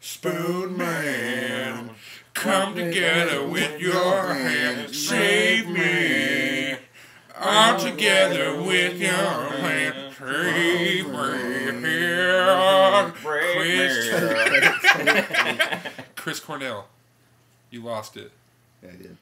Spoon Man. Come together with your hand. save me. All together with your hand. save me. Chris, Chris Cornell, you lost it. I did.